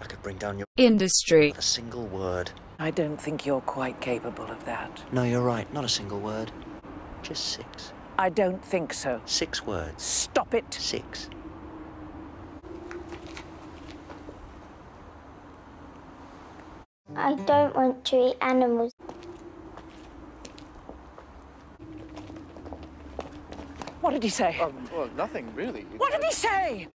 I could bring down your industry, a single word. I don't think you're quite capable of that. No, you're right. Not a single word. Just six. I don't think so. Six words. Stop it. Six. I don't want to eat animals. What did he say? Um, well, nothing really. What did he say?